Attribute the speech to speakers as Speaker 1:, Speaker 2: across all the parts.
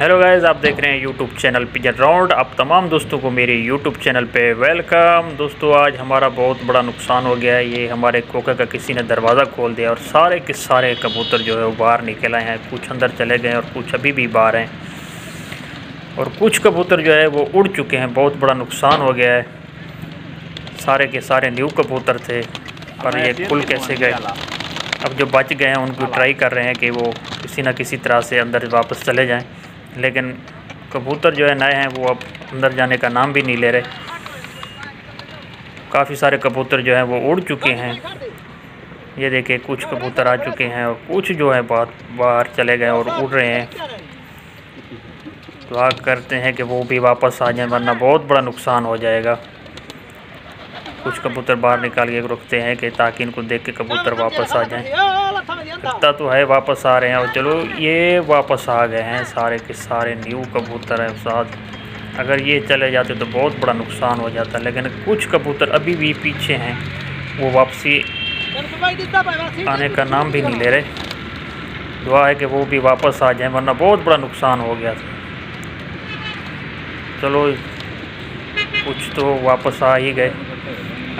Speaker 1: Hello guys आप देख रहे हैं यूट्यूब चैनल पिजन राउंड आप तमाम दोस्तों को मेरे यूट्यूब चैनल पे वेलकम दोस्तों, आज हमारा बहुत बड़ा नुकसान हो गया है। ये हमारे कोका का किसी ने दरवाज़ा खोल दिया और सारे के सारे कबूतर जो है वो बाहर निकल आए हैं। कुछ अंदर चले गए और कुछ अभी भी बाहर हैं। और कुछ कबूतर जो है वो उड़ चुके हैं। बहुत बड़ा नुकसान हो गया है। सारे के सारे न्यू कबूतर थे। पर ये खुल कैसे गए? अब जो बच गए हैं, उनको ट्राई कर रहे हैं कि वो किसी ना किसी तरह से अंदर वापस चले जाएँ। लेकिन कबूतर जो है नए हैं, वो अब अंदर जाने का नाम भी नहीं ले रहे। काफ़ी सारे कबूतर जो हैं, वो उड़ चुके हैं। ये देखिए, कुछ कबूतर आ चुके हैं और कुछ जो है बहुत बाहर चले गए और उड़ रहे हैं। तो दुआ करते हैं कि वो भी वापस आ जाए, वरना बहुत बड़ा नुकसान हो जाएगा। कुछ कबूतर बाहर निकाल के रुकते हैं कि ताकि इनको देख के कबूतर वापस आ जाएँ। लगता तो है, वापस आ रहे हैं। और चलो, ये वापस आ गए हैं सारे के सारे न्यू कबूतर हैं साथ। अगर ये चले जाते तो बहुत बड़ा नुकसान हो जाता, लेकिन कुछ कबूतर अभी भी पीछे हैं। वो वापसी आने का नाम भी नहीं ले रहे। दुआ है कि वो भी वापस आ जाएँ, वरना बहुत बड़ा नुकसान हो गया था। चलो, कुछ तो वापस आ ही गए।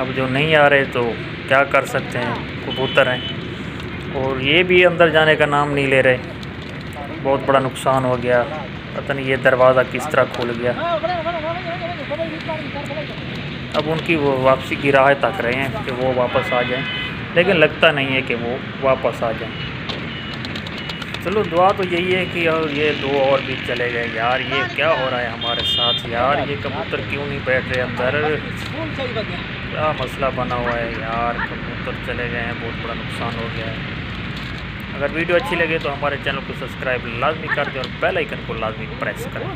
Speaker 1: अब जो नहीं आ रहे तो क्या कर सकते हैं? कबूतर हैं। और ये भी अंदर जाने का नाम नहीं ले रहे। बहुत बड़ा नुकसान हो गया। पता नहीं ये दरवाज़ा किस तरह खुल गया। अब उनकी वो वापसी की राह तक रहे हैं कि वो वापस आ जाएँ। लेकिन लगता नहीं है कि वो वापस आ जाएँ। चलो दुआ तो यही है कि यार ये दो और भी चले गए यार, ये क्या हो रहा है हमारे साथ यार? ये कबूतर क्यों नहीं बैठ रहे अंदर? क्या मसला बना हुआ है यार? कबूतर चले गए हैं, बहुत बड़ा नुकसान हो गया है। अगर वीडियो अच्छी लगे तो हमारे चैनल को सब्सक्राइब लाजमी कर दें और बेल आइकन को लाजमी प्रेस करें।